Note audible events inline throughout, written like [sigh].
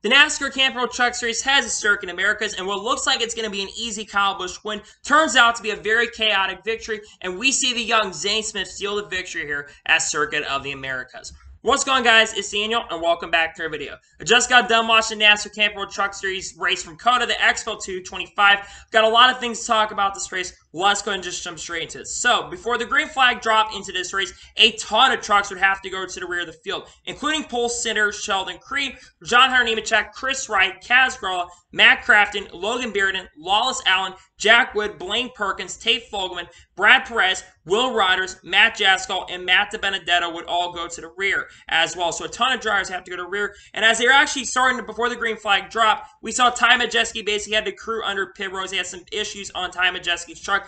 The NASCAR Camp Truck Series has a Circuit Americas, and what looks like it's going to be an easy Kyle Busch win turns out to be a very chaotic victory, and we see the young Zane Smith steal the victory here at Circuit of the Americas. What's going on, guys? It's Daniel, and welcome back to our video. I just got done watching the NASCAR Camp Truck Series race from COTA, the Xpel 225. Got a lot of things to talk about this race. Let's go and just jump straight into it. So, before the green flag dropped into this race, a ton of trucks would have to go to the rear of the field, including Pole Sitter, Sheldon Creed, John Hunter Nemechek, Chris Wright, Kaz Matt Crafton, Logan Bearden, Lawless Alan, Jack Wood, Blaine Perkins, Tate Fogleman, Brad Perez, Will Rogers, Matt Jaskol, and Matt DiBenedetto would all go to the rear as well. So a ton of drivers have to go to the rear. And as they're actually starting before the green flag dropped, we saw Ty Majeski basically had to crew under pit roads. He had some issues on Ty Majeski's truck.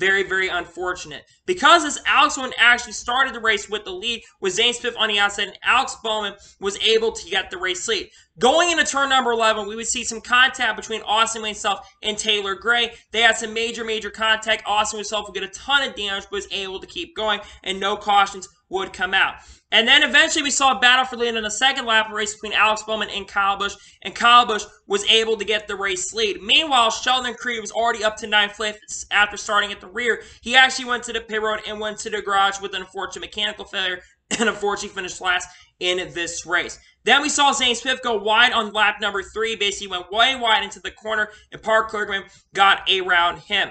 Very, very unfortunate. Because this Alex Bowman actually started the race with the lead with Zane Smith on the outside, and Alex Bowman was able to get the race lead. Going into turn number 11, we would see some contact between Austin himself and Taylor Gray. They had some major, major contact. Austin himself would get a ton of damage, but was able to keep going, and no cautions would come out. And then eventually we saw a battle for lead in the second lap race between Alex Bowman and Kyle Busch, and Kyle Busch was able to get the race lead. Meanwhile, Sheldon Creed was already up to ninth place after starting at the rear. He actually went to the pit road and went to the garage with an unfortunate mechanical failure [laughs] and unfortunately finished last in this race. Then we saw Zane Smith go wide on lap number three. Basically went way wide into the corner, and Park Kligerman got around him.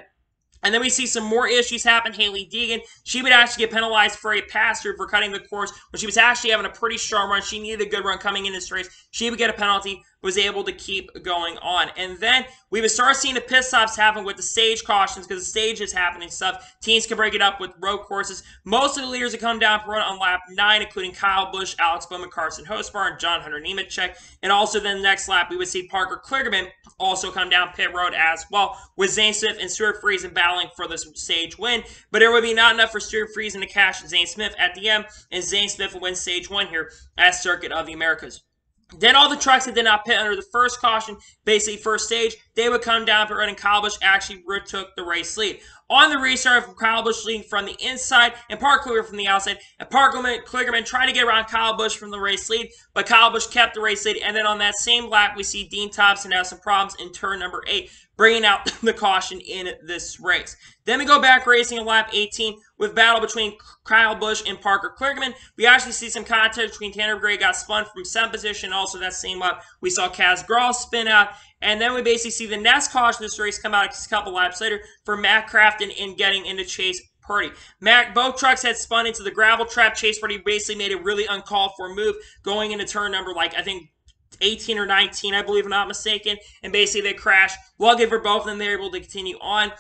And then we see some more issues happen. Hailie Deegan, she would actually get penalized for a pass through for cutting the course when she was actually having a pretty strong run. She needed a good run coming in this race. She would get a penalty was able to keep going on. And then we would start seeing the pit stops happen with the stage cautions because the stage is happening stuff. Teams can break it up with road courses. Most of the leaders that come down for run on lap 9, including Kyle Busch, Alex Bowman, Carson Hocevar, and John Hunter Nemechek. And also then the next lap, we would see Parker Kligerman also come down pit road as well, with Zane Smith and Stewart Friesen battling for this stage win. But it would be not enough for Stewart Friesen to cash Zane Smith at the end, and Zane Smith will win stage 1 here at Circuit of the Americas. Then all the trucks that did not pit under the first caution, basically first stage, they would come down, but running Kyle Busch actually retook the race lead. On the restart, Kyle Busch leading from the inside and Park Kluger from the outside, and Park Kligerman trying to get around Kyle Busch from the race lead, but Kyle Busch kept the race lead. And then on that same lap, we see Dean Thompson have some problems in turn number eight, bringing out [laughs] the caution in this race. Then we go back racing in lap 18 with battle between Kyle Busch and Parker Kligerman. We actually see some contact between Tanner Gray got spun from seventh position. Also, that same lap, we saw Kaz Grala spin out. And then we basically see the next caution this race come out a couple laps later for Matt Crafton in getting into Chase Purdy. Mac, both trucks had spun into the gravel trap. Chase Purdy basically made a really uncalled for move going into turn number, like, I think 18 or 19, I believe I'm not mistaken. And basically they crashed. Lucky for both of them, They're able to continue on.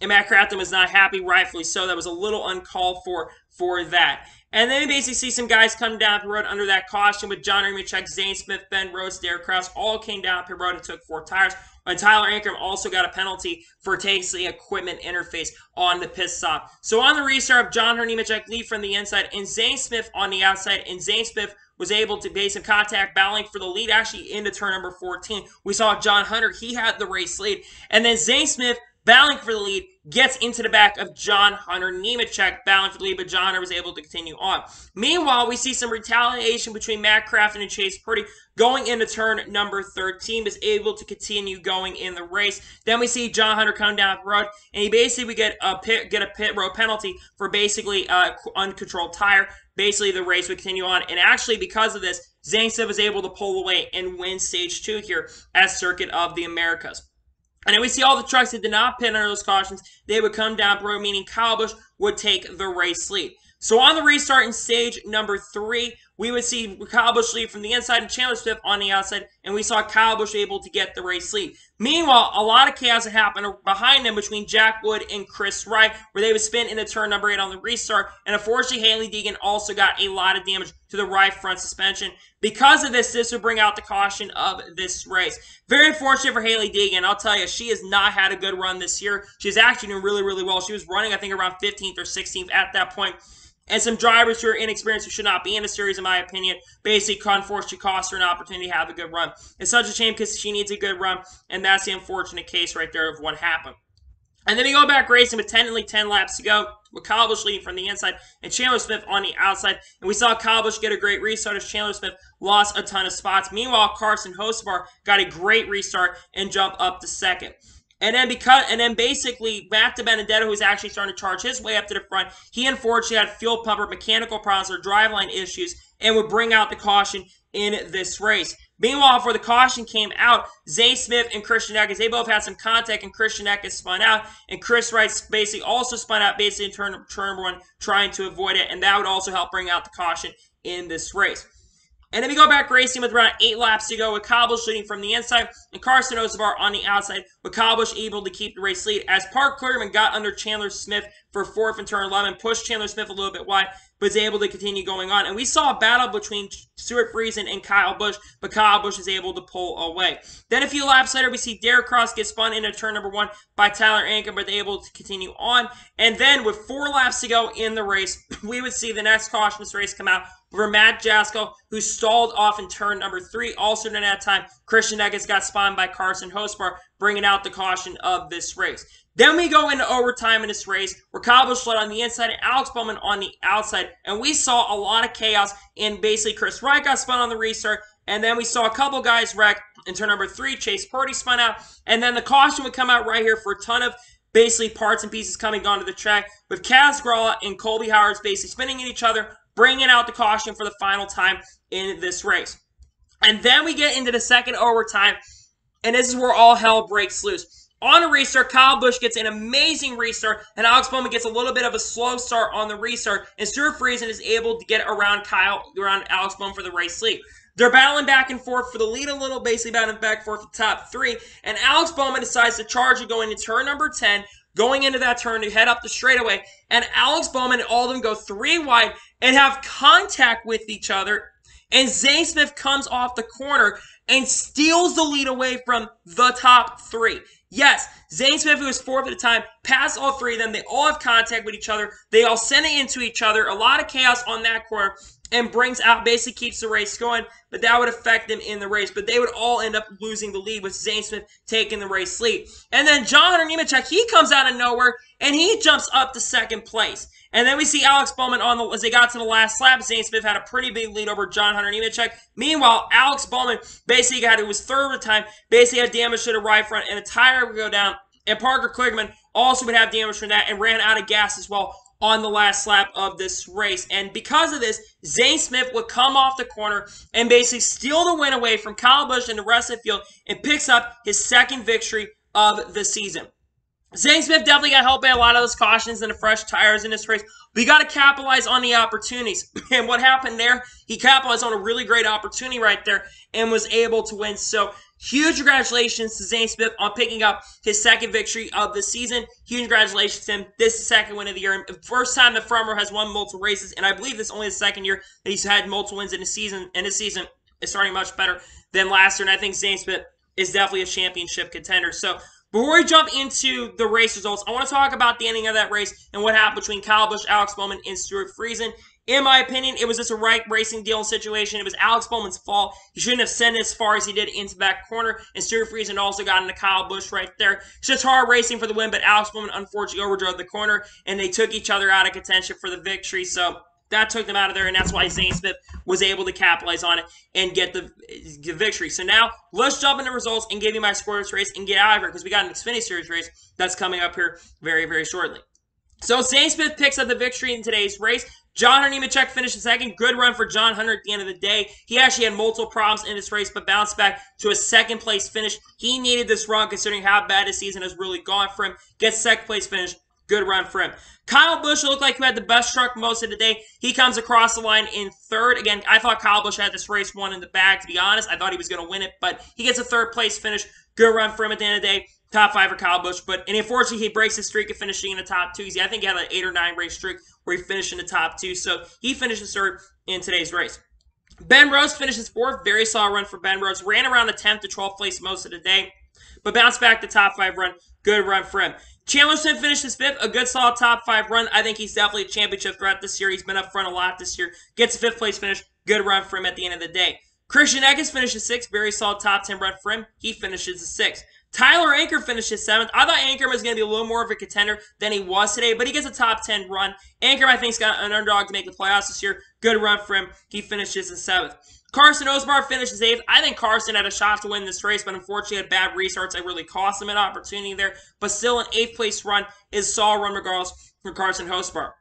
And Matt Crafton was not happy, rightfully so. That was a little uncalled for for that. And then we basically see some guys come down the road under that caution with John Nemechek, Zane Smith, Ben Rhodes, Derek Kraus, all came down the road and took four tires. And Tyler Ankrum also got a penalty for taking the equipment interface on the pit stop. So on the restart, John Nemechek lead from the inside and Zane Smith on the outside. And Zane Smith was able to base some contact battling for the lead actually into turn number 14. We saw John Hunter, he had the race lead. And then Zane Smith battling for the lead, gets into the back of John Hunter Nemechek, battling for the lead, but John Hunter was able to continue on. Meanwhile, we see some retaliation between Matt Crafton and Chase Purdy going into turn number 13, is able to continue going in the race. Then we see John Hunter come down the road, and he basically we get a pit, get a pit road penalty for basically uh, uncontrolled tire. Basically, the race would continue on, and actually, because of this, Zanesev was able to pull away and win stage two here at Circuit of the Americas. And then we see all the trucks that did not pit under those cautions. They would come down road, meaning Kyle Busch would take the race lead. So on the restart in stage number three, we would see Kyle Busch lead from the inside and Chandler Smith on the outside, and we saw Kyle Busch able to get the race lead. Meanwhile, a lot of chaos happened behind them between Jack Wood and Chris Wright, where they would spin into turn number eight on the restart, and unfortunately, Hailie Deegan also got a lot of damage to the right front suspension. Because of this, this would bring out the caution of this race. Very fortunate for Hailie Deegan. I'll tell you, she has not had a good run this year. She's actually doing really, really well. She was running, I think, around 15th or 16th at that point and some drivers who are inexperienced who should not be in a series, in my opinion. Basically, unfortunately, cost her an opportunity to have a good run. It's such a shame because she needs a good run, and that's the unfortunate case right there of what happened. And then we go back racing with 10 only 10 laps to go, with Kyle Busch leading from the inside and Chandler Smith on the outside. And we saw Kyle Busch get a great restart as Chandler Smith lost a ton of spots. Meanwhile, Carson Hocevar got a great restart and jump up to second. And then because and then basically Matt DiBenedetto, who's actually starting to charge his way up to the front, he unfortunately had fuel pumper mechanical problems or driveline issues and would bring out the caution in this race. Meanwhile, before the caution came out, Zane Smith and Christian Eckes, they both had some contact, and Christian Eckes spun out, and Chris Wright basically also spun out, basically in turn, turn one, trying to avoid it, and that would also help bring out the caution in this race. And then we go back racing with around eight laps to go with Busch leading from the inside and Carson Hocevar on the outside with Busch able to keep the race lead as Park Kligerman got under Chandler Smith for fourth and turn 11, pushed Chandler Smith a little bit wide, but is able to continue going on. And we saw a battle between Stewart Friesen and Kyle Busch, but Kyle Busch is able to pull away. Then a few laps later, we see Derek Kraus get spun into turn number one by Tyler Ankrum, but they're able to continue on. And then with four laps to go in the race, [clears throat] we would see the next caution this race come out for Matt Jaskol, who stalled off in turn number three. Also during that time, Christian Eckes got spun by Carson Hocevar, bringing out the caution of this race. Then we go into overtime in this race where Kyle Busch led on the inside and Alex Bowman on the outside. And we saw a lot of chaos and basically Chris Wright got spun on the restart. And then we saw a couple guys wreck in turn number three. Chase Purdy spun out. And then the caution would come out right here for a ton of basically parts and pieces coming onto the track with Kaz Grala and Colby Howard's basically spinning at each other, bringing out the caution for the final time in this race. And then we get into the second overtime, and this is where all hell breaks loose. On a restart, Kyle Busch gets an amazing restart, and Alex Bowman gets a little bit of a slow start on the restart, and Stewart Friesen is able to get around Kyle, around Alex Bowman for the race lead. They're battling back and forth for the lead a little, basically battling back and forth for the top three, and Alex Bowman decides to charge it going into turn number 10, going into that turn to head up the straightaway, and Alex Bowman and all of them go three wide and have contact with each other, and Zane Smith comes off the corner and steals the lead away from the top three. Yes, Zane Smith, who was fourth at the time, passed all three of them. They all have contact with each other. They all send it into each other. A lot of chaos on that corner and brings out, basically keeps the race going, but that would affect them in the race. But they would all end up losing the lead with Zane Smith taking the race lead. And then John Hunter Nemechek, he comes out of nowhere and he jumps up to second place. And then we see Alex Bowman on the as they got to the last lap. Zane Smith had a pretty big lead over John Hunter Nemechek. Meanwhile, Alex Bowman basically got it was third at the time, basically had damage to the right front, and the tire would go down. And Parker Kligerman also would have damage from that and ran out of gas as well on the last lap of this race. And because of this, Zane Smith would come off the corner and basically steal the win away from Kyle Busch and the rest of the field and picks up his second victory of the season. Zane Smith definitely got helped by a lot of those cautions and the fresh tires in this race. We got to capitalize on the opportunities. [clears throat] And what happened there, he capitalized on a really great opportunity right there and was able to win. So huge congratulations to Zane Smith on picking up his second victory of the season. Huge congratulations to him. This is the second win of the year. First time the row has won multiple races, and I believe this is only the second year that he's had multiple wins in a season. And this season is starting much better than last year. And I think Zane Smith is definitely a championship contender. So before we jump into the race results, I want to talk about the ending of that race and what happened between Kyle Busch, Alex Bowman, and Stewart Friesen. In my opinion, it was just a right racing deal situation. It was Alex Bowman's fault. He shouldn't have sent as far as he did into that corner. And Stewart Friesen also got into Kyle Busch right there. It's just hard racing for the win, but Alex Bowman unfortunately overdrove the corner, and they took each other out of contention for the victory. So that took them out of there, and that's why Zane Smith was able to capitalize on it and get the, the victory. So now let's jump into the results and give you my scoreless race and get out of here because we got an Xfinity Series race that's coming up here very, very shortly. So Zane Smith picks up the victory in today's race. John Hunter Nemechek finished second. Good run for John Hunter at the end of the day. He actually had multiple problems in this race, but bounced back to a second place finish. He needed this run considering how bad his season has really gone for him. Gets second place finish. Good run for him. Kyle Busch looked like he had the best truck most of the day. He comes across the line in third. Again, I thought Kyle Busch had this race won in the bag, to be honest. I thought he was going to win it, but he gets a third place finish. Good run for him at the end of the day. Top five for Kyle Busch, but and unfortunately he breaks his streak of finishing in the top two. I think he had an eight or nine race streak where he finished in the top two, so he finishes third in today's race. Ben Rhodes finishes fourth. Very solid run for Ben Rhodes. Ran around the 10th to 12th place most of the day, but bounced back to top five run. Good run for him. Chandler Smith finishes fifth, a good solid top five run. I think he's definitely a championship threat this year. He's been up front a lot this year. Gets a fifth place finish. Good run for him at the end of the day. Christian Eckes finishes sixth, very solid top 10 run for him. He finishes the sixth. Tyler Ankrum finishes seventh. I thought Ankrum was going to be a little more of a contender than he was today, but he gets a top 10 run. Ankrum, I think, has got an underdog to make the playoffs this year. Good run for him. He finishes in seventh. Carson Hocevar finishes eighth. I think Carson had a shot to win this race, but unfortunately had bad restarts that really cost him an opportunity there. But still, an eighth place run is solid run regardless for Carson Hocevar.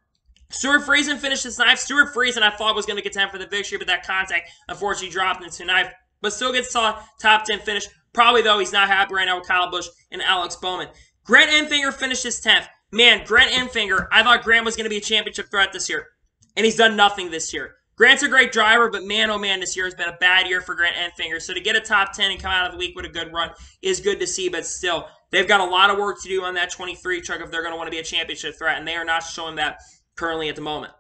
Stewart Friesen finishes ninth. Stewart Friesen, I thought was going to contend for the victory, but that contact unfortunately dropped into ninth. But still gets a top 10 finish. Probably, though, he's not happy right now with Kyle Busch and Alex Bowman. Grant Enfinger finishes 10th. Man, Grant Enfinger, I thought Grant was going to be a championship threat this year. And he's done nothing this year. Grant's a great driver, but man, oh man, this year has been a bad year for Grant Enfinger. So to get a top 10 and come out of the week with a good run is good to see, but still, they've got a lot of work to do on that 23 truck if they're going to want to be a championship threat, and they are not showing that currently at the moment.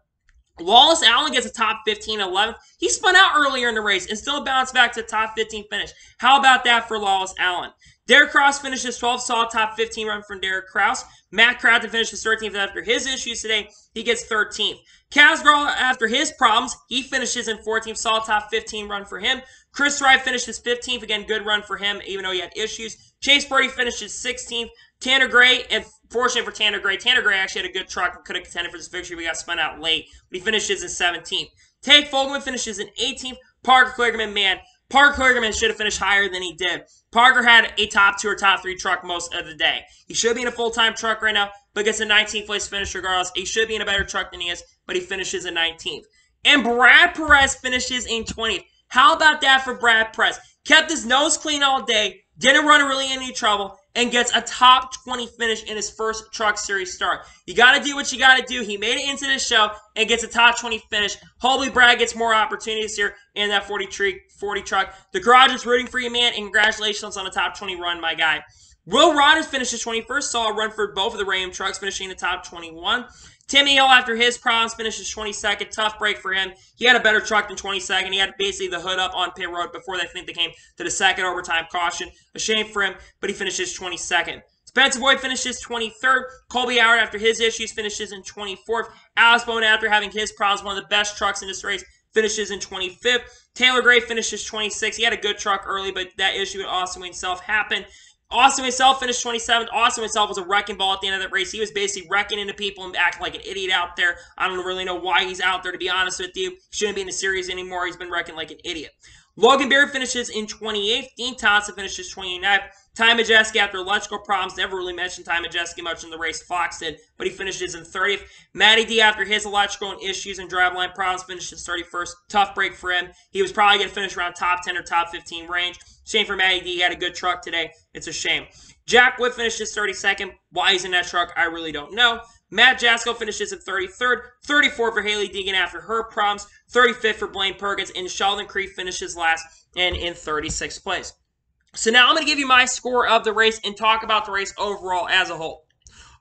Wallace Allen gets a top 15 11th. He spun out earlier in the race and still bounced back to top 15 finish. How about that for Wallace Allen? Derek Kraus finishes 12th, saw top 15 run from Derek Kraus. Matt Crafton finishes 13th after his issues today. He gets 13th. Kaz Grala, after his problems, he finishes in 14th, saw top 15 run for him. Chris Wright finishes 15th. Again, good run for him, even though he had issues. Chase Purdy finishes 16th. Tanner Gray, and fortunate for Tanner Gray, Tanner Gray actually had a good truck and could have contended for this victory. We got spun out late, but he finishes in 17th. Tate Fogleman finishes in 18th. Parker Kligerman, man, Parker Kligerman should have finished higher than he did. Parker had a top two or top three truck most of the day. He should be in a full time truck right now, but gets a 19th place finish regardless. He should be in a better truck than he is, but he finishes in 19th. And Brad Perez finishes in 20th. How about that for Brad Perez? Kept his nose clean all day, didn't run really any trouble, and gets a top 20 finish in his first Truck Series start. You got to do what you got to do. He made it into this show and gets a top 20 finish. Hopefully, Brad gets more opportunities here in that 40, tree, 40 truck. The garage is rooting for you, man, and congratulations on the top 20 run, my guy. Will Rogers finishes 21st, saw a run for both of the Ram trucks, finishing in the top 21. Timmy Hill, after his problems, finishes 22nd. Tough break for him. He had a better truck than 22nd. He had basically the hood up on pit road before they think they came to the second overtime caution. A shame for him, but he finishes 22nd. Spencer Boyd finishes 23rd. Colby Howard, after his issues, finishes in 24th. Alex Bowman, after having his problems, one of the best trucks in this race, finishes in 25th. Taylor Gray finishes 26th. He had a good truck early, but that issue with Austin himself happened. Austin himself finished 27th. Austin himself was a wrecking ball at the end of that race. He was basically wrecking into people and acting like an idiot out there. I don't really know why he's out there, to be honest with you. Shouldn't be in the series anymore. He's been wrecking like an idiot. Logan Berry finishes in 28th. Dean Thompson finishes 29th. Ty Majeski, after electrical problems, never really mentioned Ty Majeski much in the race. Fox did, but he finishes in 30th. Matty D, after his electrical and issues and driveline problems, finishes 31st. Tough break for him. He was probably going to finish around top 10 or top 15 range. Shame for Matty D. He had a good truck today. It's a shame. Jack Wood finishes 32nd. Why he's in that truck, I really don't know. Matt Jasko finishes at 33rd, 34 for Hailie Deegan after her problems, 35th for Blaine Perkins, and Sheldon Creed finishes last and in 36th place. So now I'm going to give you my score of the race and talk about the race overall as a whole.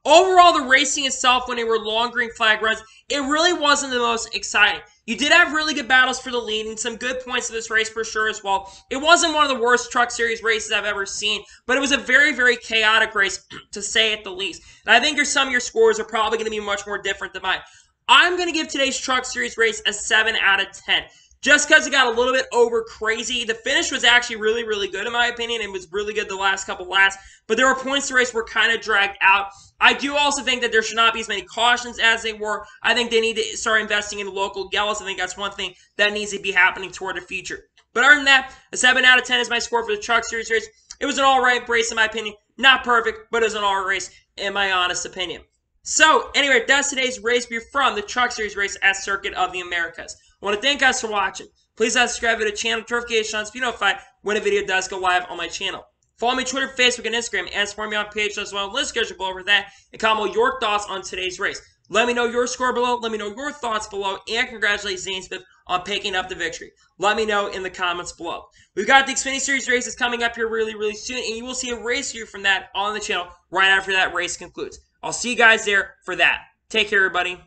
Overall, the racing itself, when they were long green flag runs, it really wasn't the most exciting. You did have really good battles for the lead and some good points of this race for sure as well. It wasn't one of the worst Truck Series races I've ever seen, but it was a very, very chaotic race, [clears throat] to say at the least. And I think your, some of your scores are probably going to be much more different than mine. I'm going to give today's Truck Series race a 7 out of 10 just because it got a little bit over crazy. The finish was actually really, really good in my opinion. It was really good the last couple laps, but there were points the race were kind of dragged out. I do also think that there should not be as many cautions as they were. I think they need to start investing in local gallows. I think that's one thing that needs to be happening toward the future. But other than that, a 7 out of 10 is my score for the Truck Series race. It was an alright race in my opinion. Not perfect, but it was an alright race in my honest opinion. So, anyway, that's today's race review from the Truck Series race at Circuit of the Americas. I want to thank guys for watching. Please subscribe to the channel notifications be notified when a video does go live on my channel. Follow me Twitter, Facebook, and Instagram, and support me on page as well. Let's get over that and comment your thoughts on today's race. Let me know your score below. Let me know your thoughts below, and congratulate Zane Smith on picking up the victory. Let me know in the comments below. We've got the Xfinity Series races coming up here really, really soon, and you will see a race view from that on the channel right after that race concludes. I'll see you guys there for that. Take care, everybody.